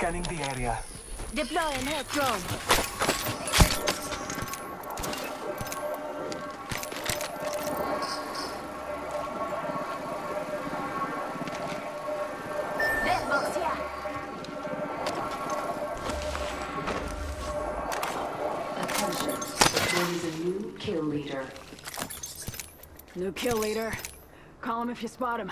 Scanning the area. Deploy an air drone. Red. Attention. There is a new kill leader. New kill leader. Call him if you spot him.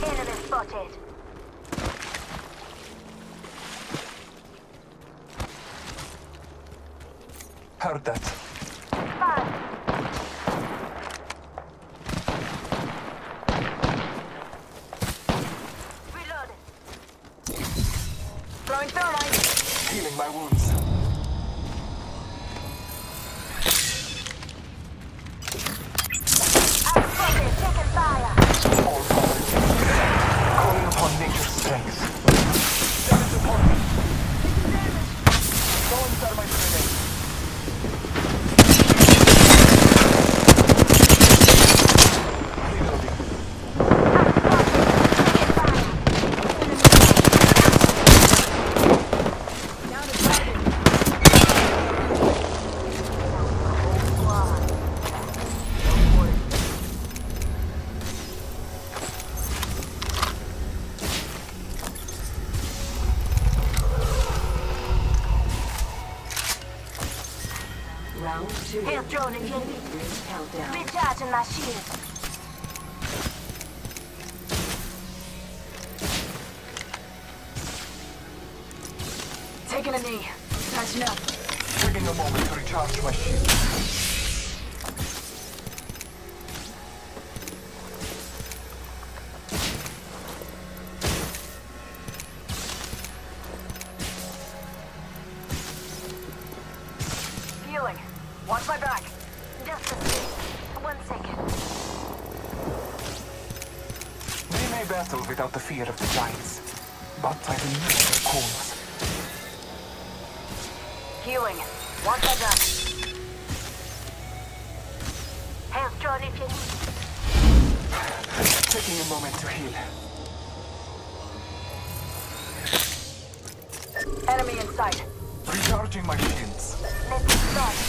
Enemy spotted. Heard that. Fire. Reloaded. Throwing thermite. Healing my wounds. Taking a knee. Patching up. Taking a moment to recharge my shield. Healing. Watch my back. Just a sec. We may battle without the fear of the giants, but I will never their calls. Healing. Back. Air drone if you need. Taking a moment to heal. Enemy in sight. Recharging my shields. Let's start.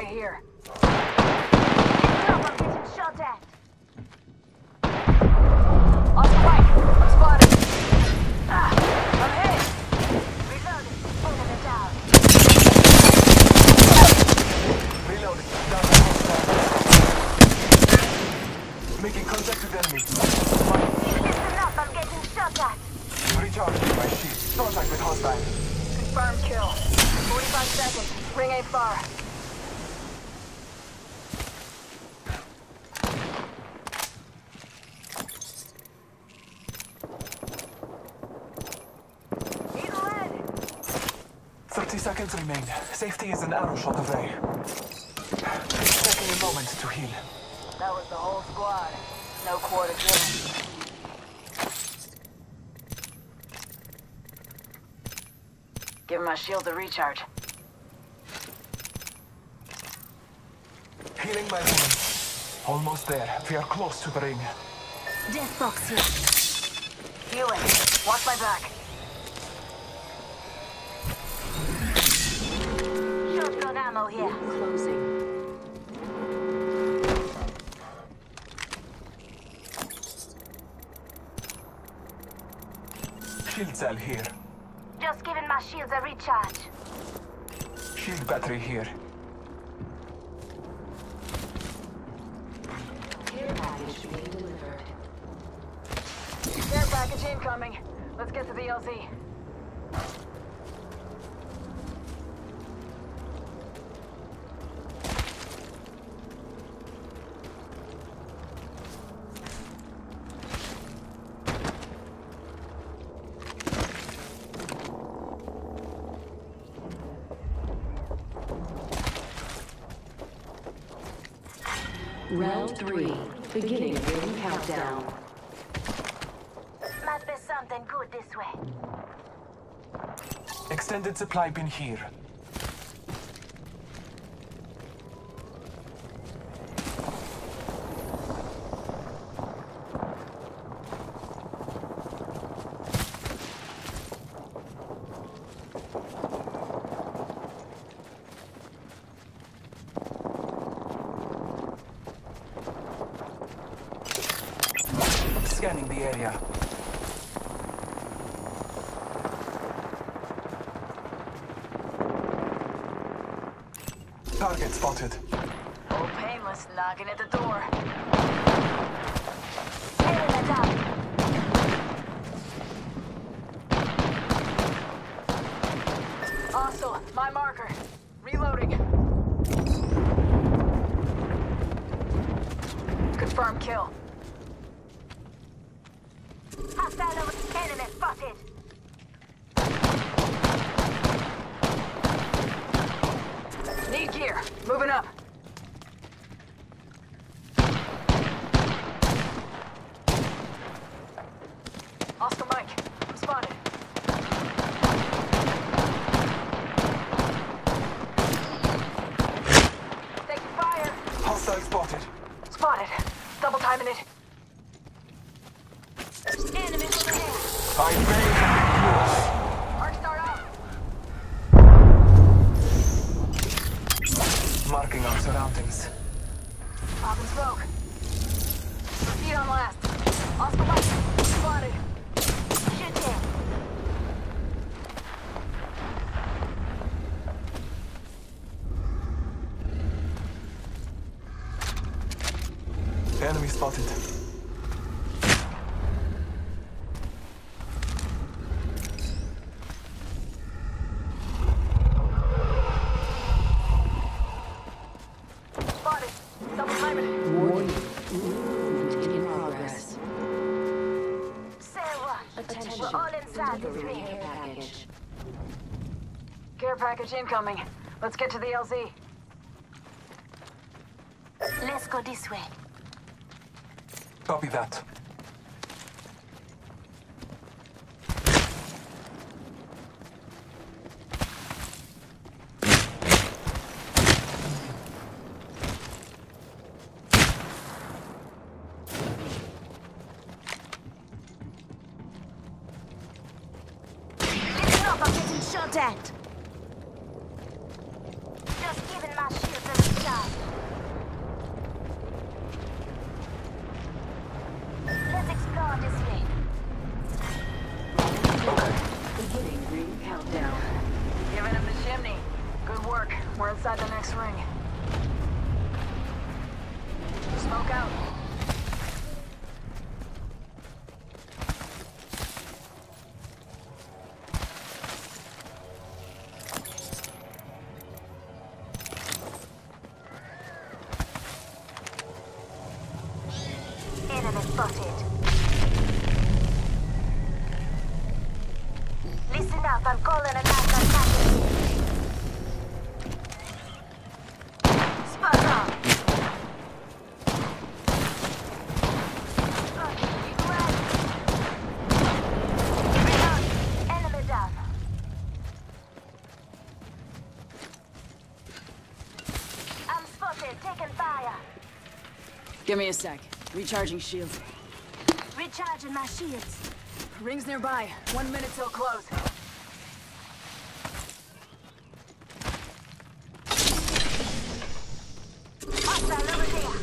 Right here. Stop, I'm getting shot at. Oscar Mike. I'm spotted. Ah, I'm hit. Reloaded. Enemy down. Reloading. Down to hostile. Making contact with enemy. Listen up, I'm getting shot at. Recharging my shield. Contact with hostile. Confirmed kill. 45 seconds. Ring ain't far. Eagle in. 30 seconds remain. Safety is an arrow shot away. Taking a moment to heal. That was the whole squad. No quarter given. Give my shield a recharge. Healing my wounds. Almost there. We are close to the ring. Death box here. Healing. Watch my back. Ammo here. Closing. Shield cell here. Just giving my shields a recharge. Shield battery here. Care package being delivered. Care package incoming. Let's get to the LZ. Round three. Beginning ring countdown. Must be something good this way. Extended supply bin here. Scanning the area. Target spotted. Oh, painless knocking at the door. Hostile. My marker. Reloading. Confirm kill. Hostile over. Enemy spotted. Need gear. Moving up. Oscar Mike. I'm spotted. Taking fire. Hostile spotted. Spotted. Spotted. Double timing it. Enemy over here. I may Arc start. Marking our surroundings. Popping smoke. Feet on last. Oscar Mike. Spotted. Shoot him. Enemy. Spotted. Care incoming. Let's get to the LZ. Let's go this way. Copy that. Listen I'm getting shot at. Give me a sec. Recharging shields. Recharging my shields. Rings nearby. One minute till close. Hostile over there.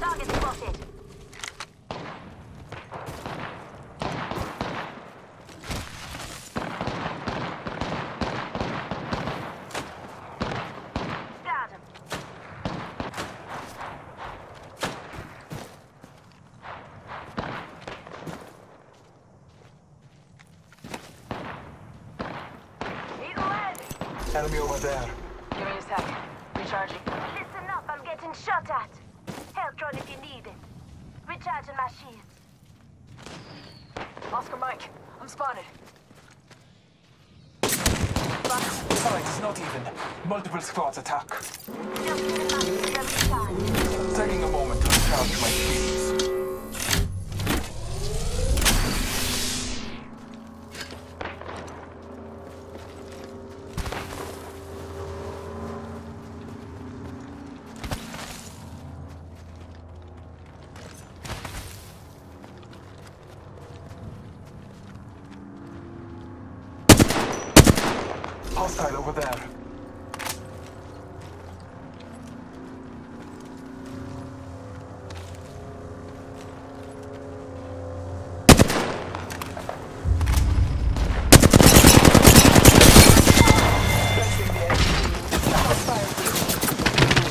Target spotted. Got him. He's landing. Enemy over there. Give me a sec. Recharging. Listen up, I'm getting shot at. Help drone if you need it. Recharging my shields. Oscar Mike, I'm spotted. Fight is not even. Multiple squads attack. Just getting my shields recharged. Taking a moment to recharge my shields. Hostile over there.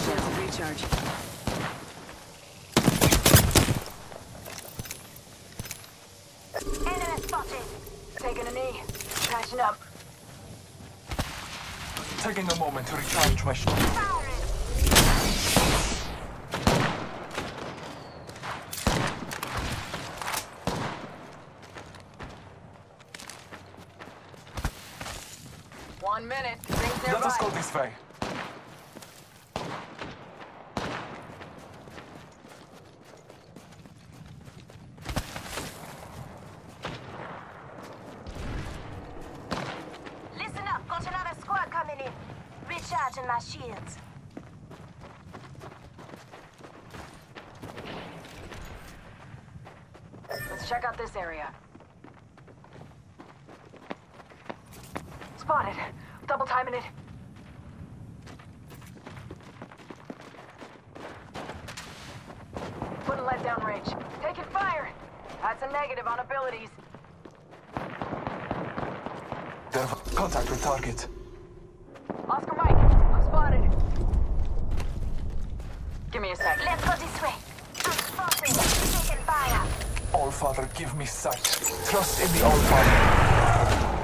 Shields, recharge. Enemy spotted. Taking a knee. Patching up. Taking a moment to recharge my shields. Firing. One minute. Rings Let us go this way. Listen up, got another squad coming in. Recharging my shields. Let's check out this area. Spotted. Double timing it. Wouldn't let down range. Taking fire. That's a negative on abilities. They have contact with target. Oscar Mike, I'm spotted. Give me a sec. Let's go this way. I'm spotted. Taking fire. All Father, give me sight. Trust in the All Father.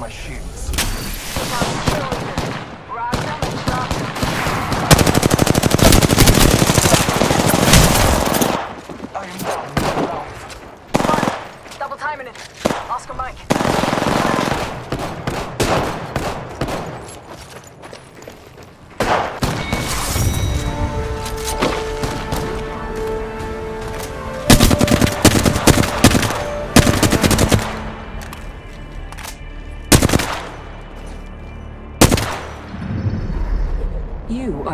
my shields.